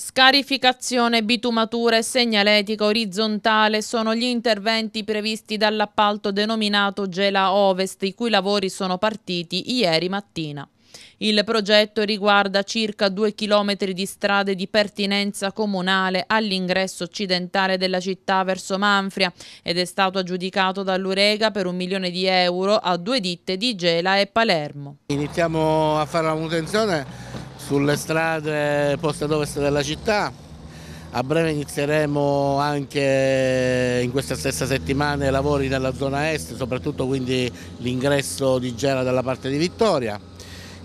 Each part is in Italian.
Scarificazione, bitumatura e segnaletica orizzontale sono gli interventi previsti dall'appalto denominato Gela Ovest, i cui lavori sono partiti ieri mattina. Il progetto riguarda circa due chilometri di strade di pertinenza comunale all'ingresso occidentale della città verso Manfria ed è stato aggiudicato dall'Urega per un milione di euro a due ditte di Gela e Palermo. Iniziamo a fare la manutenzione sulle strade poste ad ovest della città. A breve inizieremo anche in questa stessa settimana i lavori nella zona est, soprattutto quindi l'ingresso di Gela dalla parte di Vittoria.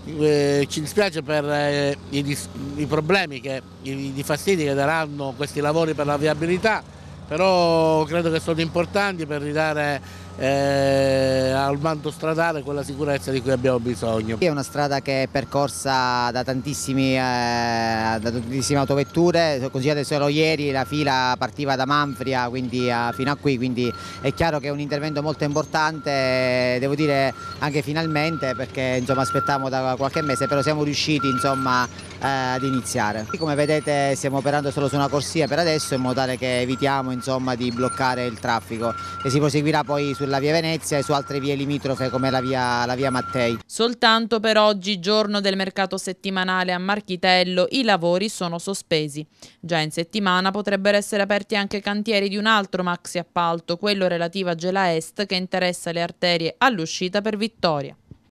Eh, ci dispiace per eh, i, problemi, che, i fastidi che daranno questi lavori per la viabilità, però credo che sono importanti per ridare eh, al manto stradale quella sicurezza di cui abbiamo bisogno. È una strada che è percorsa da, tantissimi, eh, da tantissime autovetture, adesso solo ieri la fila partiva da Manfria quindi, a, fino a qui, quindi è chiaro che è un intervento molto importante, devo dire anche finalmente perché insomma, aspettavamo da qualche mese, però siamo riusciti insomma, eh, ad iniziare. Come vedete stiamo operando solo su una corsia per adesso in modo tale che evitiamo insomma, di bloccare il traffico e si proseguirà poi su sulla via Venezia e su altre vie limitrofe come la via, la via Mattei. Soltanto per oggi, giorno del mercato settimanale a Marchitello, i lavori sono sospesi. Già in settimana potrebbero essere aperti anche cantieri di un altro maxi appalto, quello relativo a Gela Est che interessa le arterie all'uscita per Vittoria.